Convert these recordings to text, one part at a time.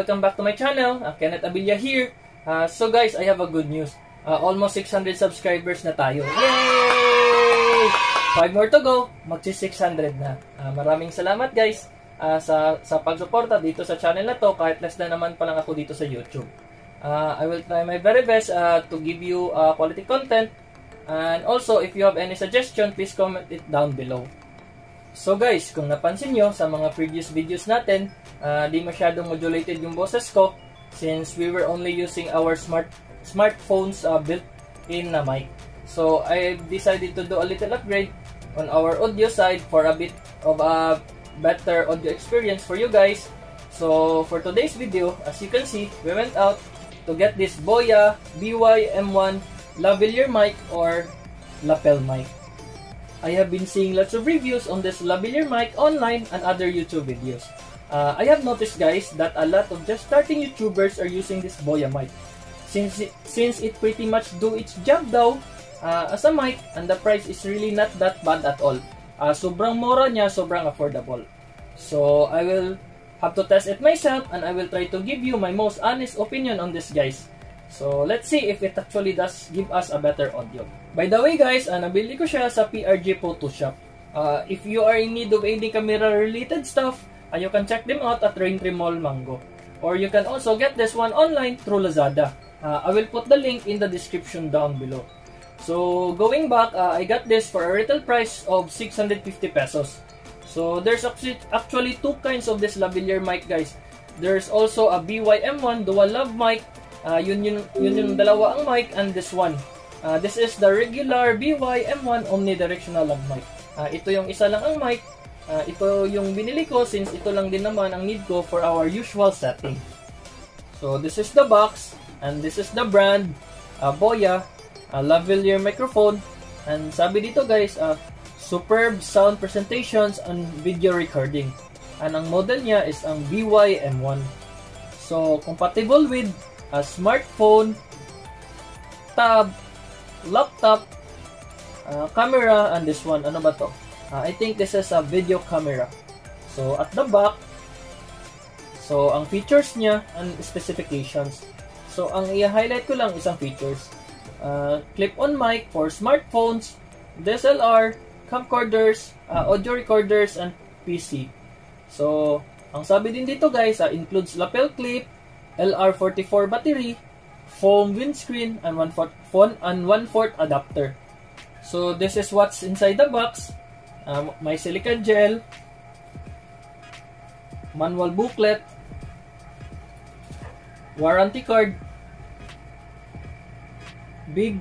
welcome back to my channel. Uh, Kenneth Abilia here. Uh, so guys, I have a good news. Uh, almost 600 subscribers na tayo. Yay! 5 more to go. Magsi 600 na. Uh, maraming salamat guys uh, sa sa pagsuporta dito sa channel na to kahit less na naman pa lang ako dito sa YouTube. Uh, I will try my very best uh, to give you uh, quality content. And also, if you have any suggestion, please comment it down below. So guys, kung napansin nyo sa mga previous videos natin, uh, di masyadong modulated yung boses ko since we were only using our smart smartphones uh, built-in na mic. So I decided to do a little upgrade on our audio side for a bit of a better audio experience for you guys. So for today's video, as you can see, we went out to get this Boya BY-M1 lavalier mic or lapel mic. I have been seeing lots of reviews on this lavalier mic online and other YouTube videos. Uh, I have noticed guys that a lot of just starting YouTubers are using this Boya mic. Since it, since it pretty much do its job daw uh, as a mic and the price is really not that bad at all. Uh, sobrang mura niya, sobrang affordable. So I will have to test it myself and I will try to give you my most honest opinion on this guys. So let's see if it actually does give us a better audio. By the way guys, uh, nabili ko siya sa PRG Photoshop. Uh, if you are in need of any camera related stuff, uh, you can check them out at Raintree Mall Mango. Or you can also get this one online through Lazada. Uh, I will put the link in the description down below. So going back, uh, I got this for a retail price of 650 pesos. So there's actually two kinds of this lavalier mic guys. There's also a BYM1 dual lav mic. Uh, yun, yun, yun yung dalawa ang mic and this one. Uh, this is the regular BY-M1 omnidirectional lav mic. Uh, ito yung isa lang ang mic. Uh, ito yung binili ko since ito lang din naman ang need ko for our usual setting. So this is the box and this is the brand uh, Boya uh, lavalier microphone and sabi dito guys uh, superb sound presentations and video recording. And ang model niya is ang BY-M1. So compatible with a smartphone, tab, laptop, uh, camera, and this one. Ano ba to? Uh, I think this is a video camera. So, at the back, so, ang features niya and specifications. So, ang i-highlight ko lang isang features. Uh, clip-on mic for smartphones, DSLR, camcorders, uh, audio recorders, and PC. So, ang sabi din dito guys, uh, includes lapel clip, LR44 battery, foam windscreen, and 1 4 phone and 1 4 adapter. So this is what's inside the box. Um, may silicone gel, manual booklet, warranty card, big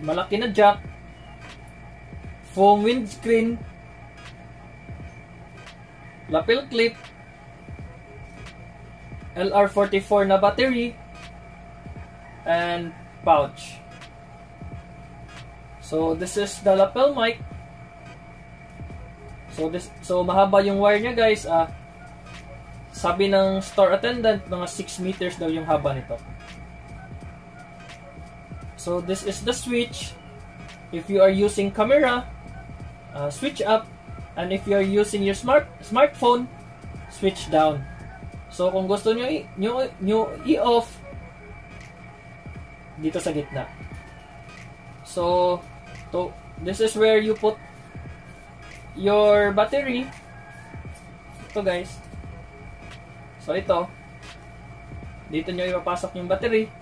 malaki na jack, foam windscreen, lapel clip, LR44 na battery, and pouch. So this is the lapel mic. So this so mahaba yung wire niya guys. Ah sabi ng store attendant mga 6 meters daw yung haba nito. So this is the switch. If you are using camera, uh, switch up and if you are using your smart smartphone, switch down. So kung gusto niyo nyo, nyo i-off dito sa gitna. So, to, this is where you put your battery. Ito guys. So, ito. Dito nyo ipapasok yung battery.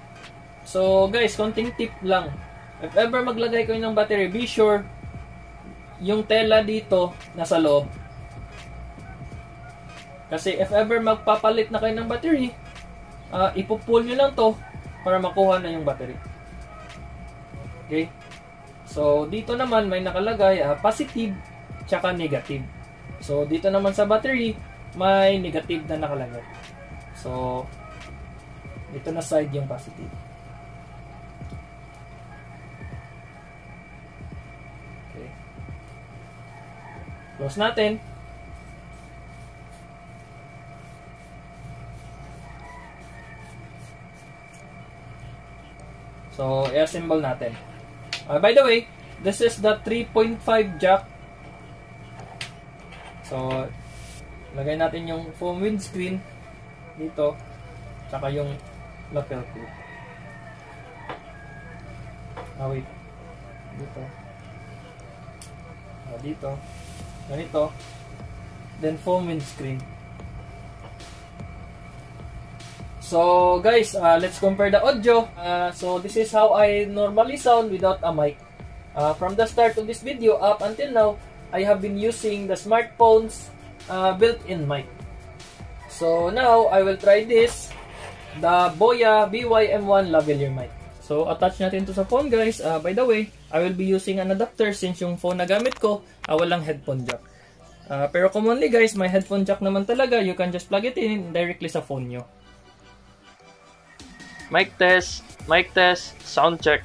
So, guys, konting tip lang. If ever maglagay kayo ng battery, be sure yung tela dito nasa loob. Kasi if ever magpapalit na kayo ng battery, uh, ipupull nyo lang to para makuha na yung battery. Okay? So, dito naman may nakalagay uh, positive tsaka negative. So, dito naman sa battery, may negative na nakalagay. So, dito na side yung positive. Okay. Close natin. So, i-assemble natin. Uh, by the way, this is the 3.5 jack. So, lagay natin yung foam windscreen dito. Tsaka yung lapel clip. Ah, wait. Dito. Ah, dito. Ganito. Then foam windscreen. So guys, uh, let's compare the audio. Uh, so this is how I normally sound without a mic. Uh, from the start of this video up until now, I have been using the smartphone's uh, built-in mic. So now, I will try this, the Boya BYM1 lavalier mic. So attach natin to sa phone guys. Uh, by the way, I will be using an adapter since yung phone na gamit ko, uh, walang headphone jack. Uh, pero commonly guys, may headphone jack naman talaga. You can just plug it in directly sa phone nyo. Mic test, mic test, sound check.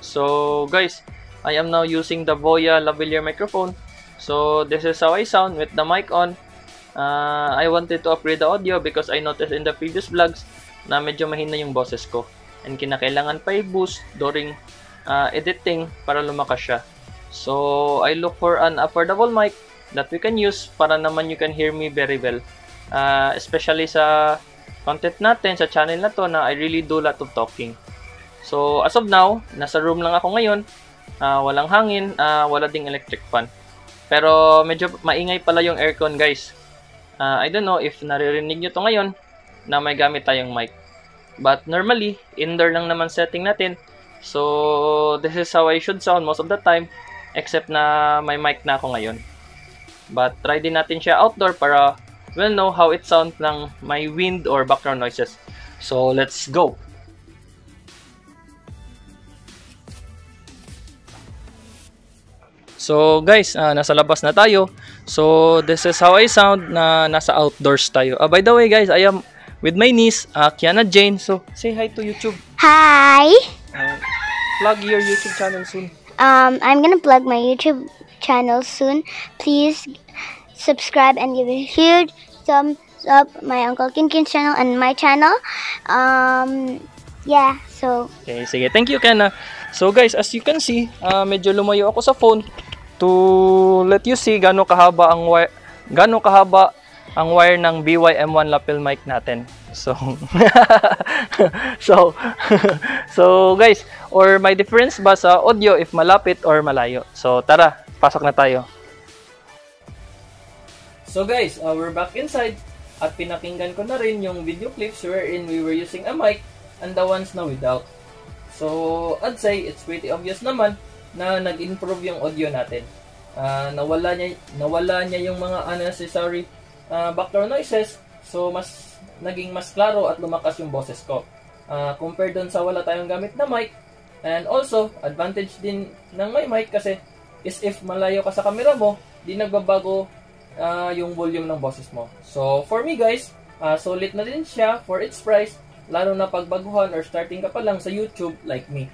So guys, I am now using the Voya lavalier microphone. So this is how I sound with the mic on. Uh, I wanted to upgrade the audio because I noticed in the previous vlogs na medyo mahina yung boses ko. And kinakailangan pa i-boost during uh, editing para lumakas siya. So I look for an affordable mic that we can use para naman you can hear me very well. Uh, especially sa content natin sa channel na to na I really do lot of talking. So, as of now, nasa room lang ako ngayon. Uh, walang hangin, uh, wala ding electric fan. Pero medyo maingay pala yung aircon guys. Uh, I don't know if naririnig nyo to ngayon na may gamit tayong mic. But normally, indoor lang naman setting natin. So, this is how I should sound most of the time. Except na may mic na ako ngayon. But try din natin siya outdoor para will know how it sounds ng may wind or background noises. So, let's go! So guys, uh, nasa labas na tayo. So this is how I sound na nasa outdoors tayo. Uh, by the way guys, I am with my niece, uh, Kiana Jane. So say hi to YouTube. Hi. Uh, plug your YouTube channel soon. Um, I'm gonna plug my YouTube channel soon. Please subscribe and give a huge thumbs up my Uncle Kinkin's channel and my channel. Um, yeah, so... Okay, sige. Thank you, Ken. So guys, as you can see, uh, medyo lumayo ako sa phone to let you see gano kahaba ang wire, gano kahaba ang wire ng BYM1 lapel mic natin. So, so, so guys, or may difference ba sa audio if malapit or malayo? So, tara, pasok na tayo. So guys, uh, we're back inside at pinakinggan ko na rin yung video clips wherein we were using a mic and the ones na without. So, I'd say it's pretty obvious naman na nag-improve yung audio natin. Uh, nawala niya nawala niya yung mga unnecessary uh, background noises. So, mas naging mas klaro at lumakas yung boses ko. Uh, compared doon sa wala tayong gamit na mic. And also, advantage din ng may mic kasi is if malayo ka sa camera mo, di nagbabago uh, yung volume ng boses mo. So, for me guys, uh, solid na din siya for its price, lalo na pagbaguhan or starting ka pa lang sa YouTube like me.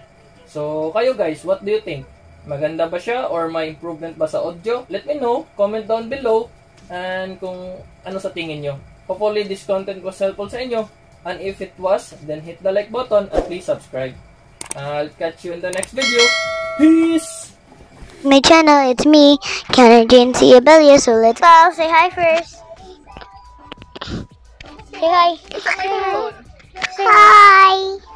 So, kayo guys, what do you think? Maganda ba siya or may improvement ba sa audio? Let me know, comment down below, and kung ano sa tingin nyo. Hopefully, this content was helpful sa inyo. And if it was, then hit the like button and please subscribe. I'll catch you in the next video. Peace! my channel. It's me, Counter JNC Abelia. So let's. Well, say hi first. Say hi. Say hi. Say hi. hi.